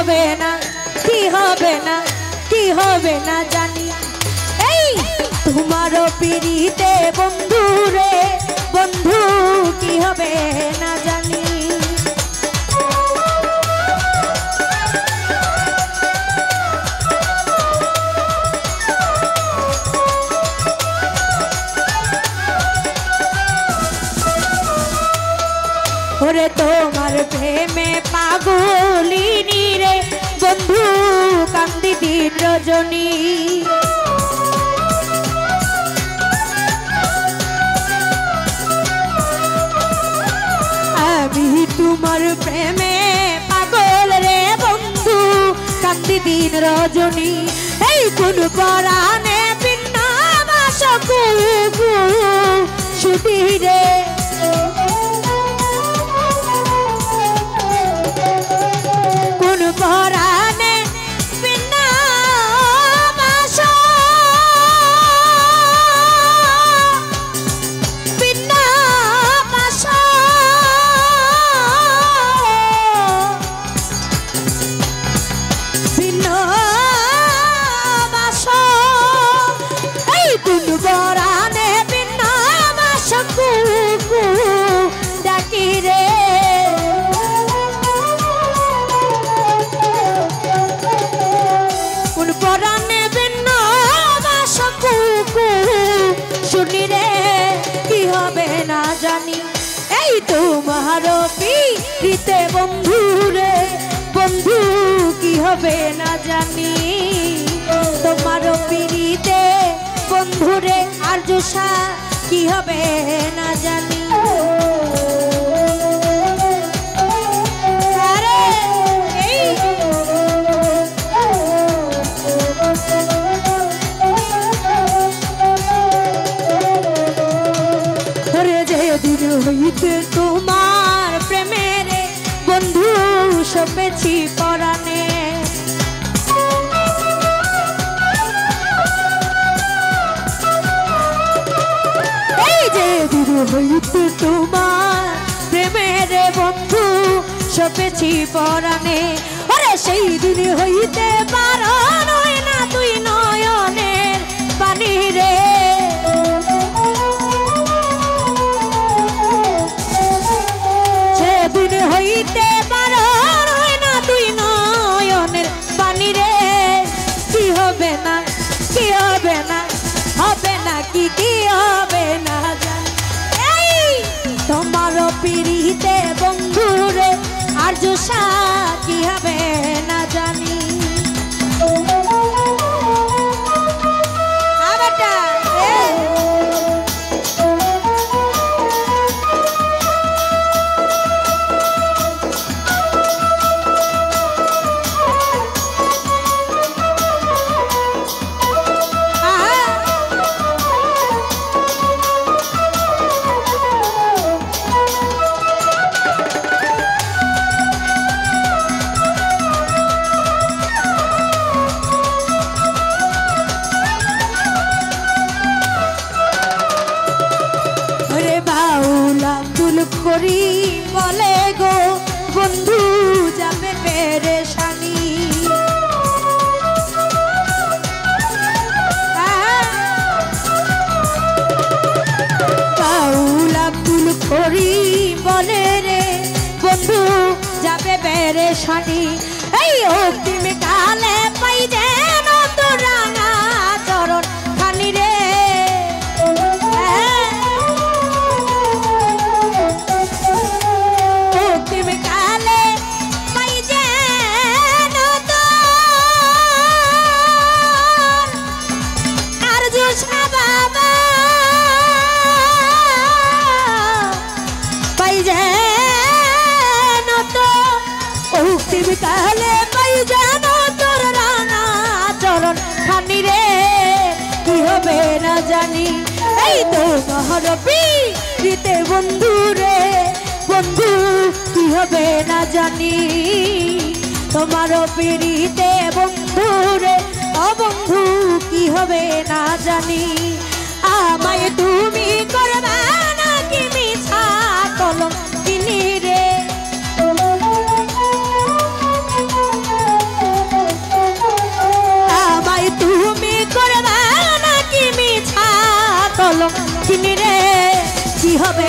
হবে না? কি হবে না? কি হবে না জানি। এই তোমারও পিড়িতে বন্ধু রে বন্ধু কি হবে না জানি। তোমার প্রেমে পাগলিনী রে, বন্ধু কান্দি দিন রজনী। আমি তোমার প্রেমে পাগল রে, বন্ধু কান্দি দিন রজনী। এই কোন পরাণে জানি। এই তোমার পিতে বন্ধু রে। বন্ধু, কি হবে না জানি। তোমার পিড়িতে বন্ধু রে, আর জোসা, কি হবে না জানি। সপেছি পরাণে। এই যে দিদি হইতে তোমার প্রেমের বন্ধু, সপেছি পরাণে। আরে সেই দিন হইতে পারো হবে না, কি হবে না হবে না কি কি হবে না তোমারও তোমার পিড়িতে বন্ধুরে, আর জোসা কি হবে করি বলে গো, বন্ধু যাবে পেরেশানি। বাউলা তুল করি বলে রে, বন্ধু যাবে পেরেশানি। এই অগ্রিম কালে পাই যেন হবে না জানি। এই তো মহরপি দিতে বন্ধু রে, বন্ধু, কি হবে না জানি। তোমার পিড়িতে বন্ধু রে ও কি হবে না জানি। আমায় তুমি করবা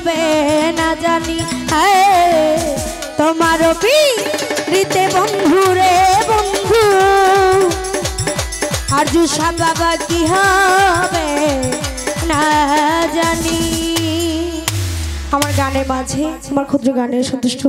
হবে না জানি। হায়, তোমার রীতে বন্ধু রে বন্ধু। আর জুসা বাবা কি হবে না জানি। আমার গানের মাঝে, আমার ক্ষুদ্র গানে সন্তুষ্ট